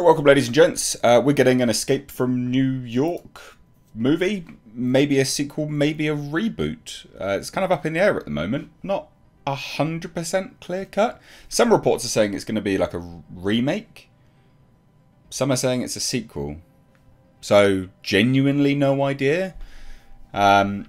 Welcome, ladies and gents. Uh, we're getting an Escape from New York movie. Maybe a sequel, maybe a reboot. Uh, it's kind of up in the air at the moment. Not 100% clear cut. Some reports are saying it's going to be like a remake. Some are saying it's a sequel. So, genuinely no idea. Um,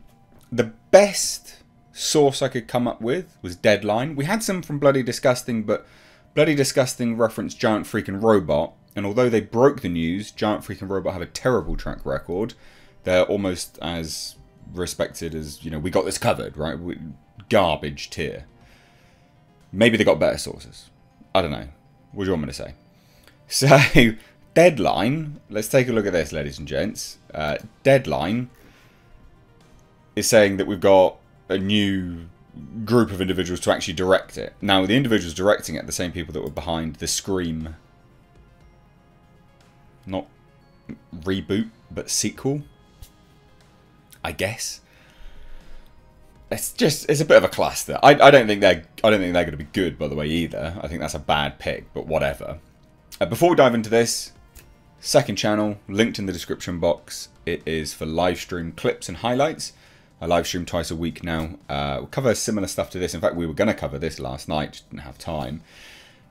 the best source I could come up with was Deadline. We had some from Bloody Disgusting, but Bloody Disgusting referenced Giant Freaking Robot, and although they broke the news, Giant Freaking Robot have a terrible track record. They're almost as respected as, you know, we got this covered, right? Garbage tier. Maybe they got better sources. I don't know. What do you want me to say? So, Deadline, let's take a look at this, ladies and gents. Uh, Deadline is saying that we've got a new group of individuals to actually direct it. Now, the individuals directing it, the same people that were behind the Scream, not reboot, but sequel, I guess. It's just it's a bit of a cluster. I, I don't think they're I don't think they're going to be good by the way either. I think that's a bad pick, but whatever. Uh, before we dive into this, second channel linked in the description box. It is for live stream clips and highlights. I live stream twice a week now. Uh, we'll cover similar stuff to this. In fact, we were going to cover this last night, just didn't have time.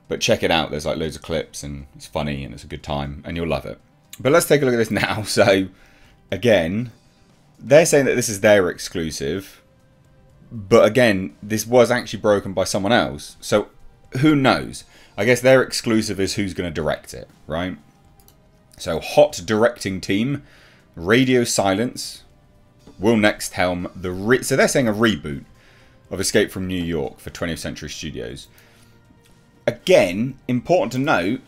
But check it out. There's like loads of clips and it's funny and it's a good time and you'll love it. But let's take a look at this now. So, again, they're saying that this is their exclusive. But again, this was actually broken by someone else. So, who knows? I guess their exclusive is who's going to direct it, right? So, hot directing team, Radio Silence, will next helm the re- so they're saying a reboot of Escape from New York for 20th Century Studios. Again, important to note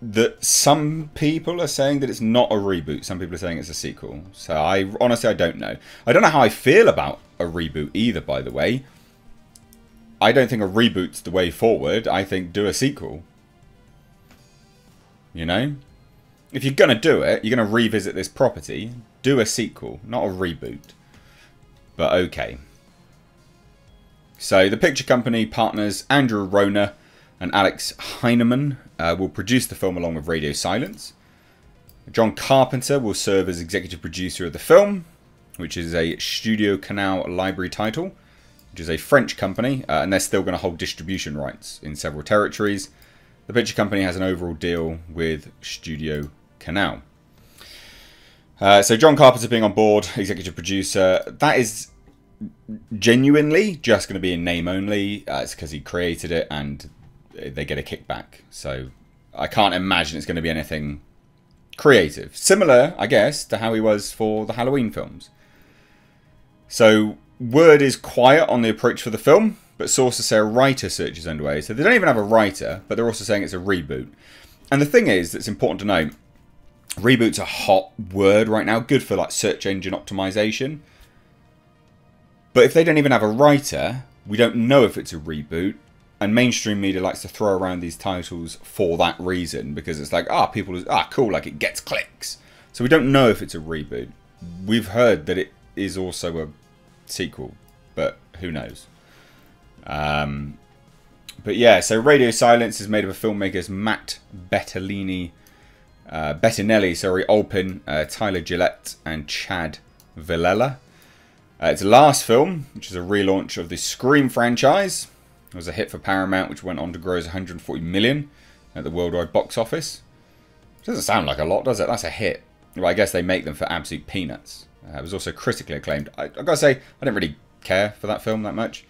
that some people are saying that it's not a reboot. Some people are saying it's a sequel. So I honestly I don't know. I don't know how I feel about a reboot either. By the way, I don't think a reboot's the way forward. I think do a sequel. You know, if you're gonna do it, you're gonna revisit this property do a sequel, not a reboot. But okay. So the picture company partners Andrew Rona and Alex Heineman uh, will produce the film along with Radio Silence. John Carpenter will serve as executive producer of the film, which is a Studio Canal library title, which is a French company, uh, and they're still going to hold distribution rights in several territories. The picture company has an overall deal with Studio Canal. Uh, so John Carpenter being on board, executive producer, that is genuinely just going to be in name only. Uh, it's because he created it and they get a kickback. So I can't imagine it's going to be anything creative. Similar, I guess, to how he was for the Halloween films. So word is quiet on the approach for the film, but sources say a writer search is underway. So they don't even have a writer, but they're also saying it's a reboot. And the thing is that's important to know, Reboot's a hot word right now, good for like search engine optimization. But if they don't even have a writer, we don't know if it's a reboot. And mainstream media likes to throw around these titles for that reason because it's like, ah, people, ah, cool, like it gets clicks. So we don't know if it's a reboot. We've heard that it is also a sequel, but who knows? Um, but yeah, so Radio Silence is made up of filmmakers Matt Bettinelli uh, Bettinelli, sorry, Olpin, uh, Tyler Gillett, and Chad Villella. Uh, its the last film, which is a relaunch of the Scream franchise, it was a hit for Paramount, which went on to gross 140 million at the worldwide box office. Doesn't sound like a lot, does it? That's a hit. Well, I guess they make them for absolute peanuts. Uh, it was also critically acclaimed. I, I gotta say, I didn't really care for that film that much.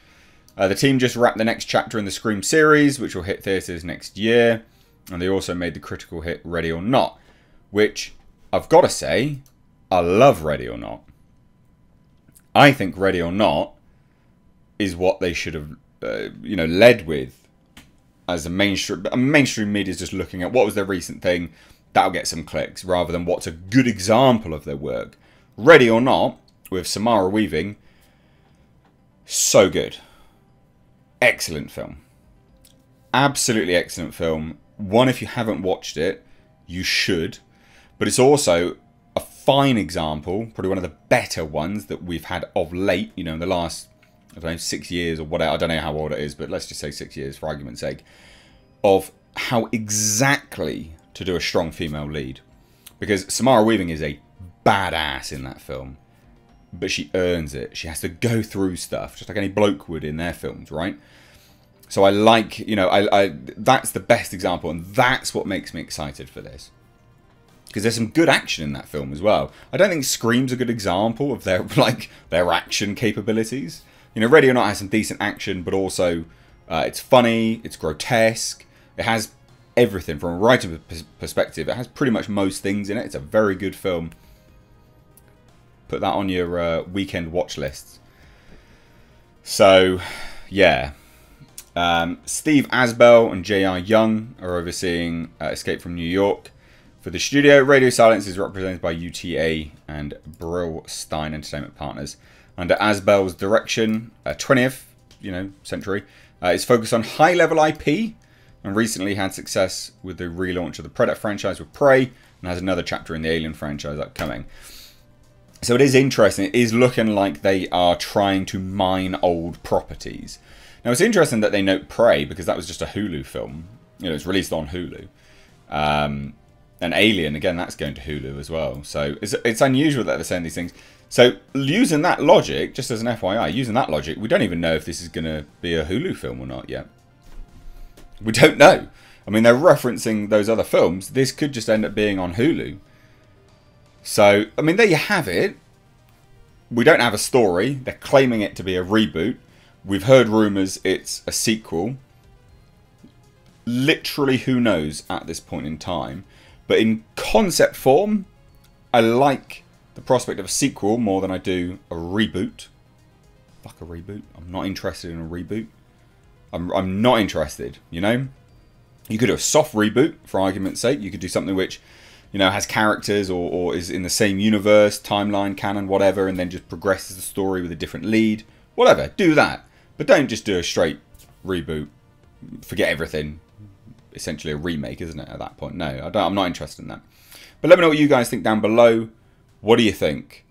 Uh, the team just wrapped the next chapter in the Scream series, which will hit theatres next year. And they also made the critical hit Ready or Not, which I've got to say, I love Ready or Not. I think Ready or Not is what they should have, uh, you know, led with as a mainstream. Mainstream media is just looking at what was their recent thing. That'll get some clicks, rather than what's a good example of their work. Ready or Not with Samara Weaving, so good, excellent film, absolutely excellent film one, if you haven't watched it, you should. But it's also a fine example, probably one of the better ones that we've had of late, you know, in the last, I don't know, six years or whatever. I don't know how old it is, but let's just say six years for argument's sake, of how exactly to do a strong female lead. Because Samara Weaving is a badass in that film. But she earns it. She has to go through stuff, just like any bloke would in their films, right? So I like, you know, I, I that's the best example, and that's what makes me excited for this. Because there's some good action in that film as well. I don't think Scream's a good example of their like their action capabilities. You know, Ready or Not has some decent action, but also uh, it's funny, it's grotesque, it has everything from a writing perspective. It has pretty much most things in it. It's a very good film. Put that on your uh, weekend watch list. So, yeah, um, Steve Asbell and J.R. Young are overseeing uh, Escape from New York. For the studio, Radio Silence is represented by UTA and Brillstein Entertainment Partners. Under Asbell's direction, uh, 20th you know century uh, is focused on high-level IP, and recently had success with the relaunch of the Predator franchise with Prey, and has another chapter in the Alien franchise upcoming. So it is interesting. It is looking like they are trying to mine old properties. Now it's interesting that they note Prey because that was just a Hulu film. You know, it's released on Hulu. Um, and Alien again, that's going to Hulu as well. So it's it's unusual that they're saying these things. So using that logic, just as an FYI, using that logic, we don't even know if this is going to be a Hulu film or not yet. We don't know. I mean, they're referencing those other films. This could just end up being on Hulu. So, I mean, there you have it. We don't have a story. They're claiming it to be a reboot. We've heard rumours it's a sequel. Literally, who knows at this point in time. But in concept form, I like the prospect of a sequel more than I do a reboot. Fuck a reboot. I'm not interested in a reboot. I'm, I'm not interested, you know? You could do a soft reboot, for argument's sake. You could do something which, you know, has characters or, or is in the same universe, timeline, canon, whatever, and then just progresses the story with a different lead. Whatever, do that. But don't just do a straight reboot. Forget everything. Essentially a remake, isn't it? At that point, no, I don't, I'm not interested in that. But let me know what you guys think down below. What do you think?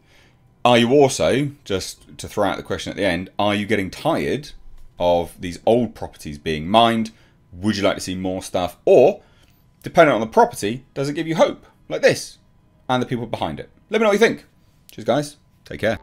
Are you also, just to throw out the question at the end, are you getting tired of these old properties being mined? Would you like to see more stuff? Or, depending on the property, does it give you hope? Like this, and the people behind it. Let me know what you think. Cheers, guys. Take care.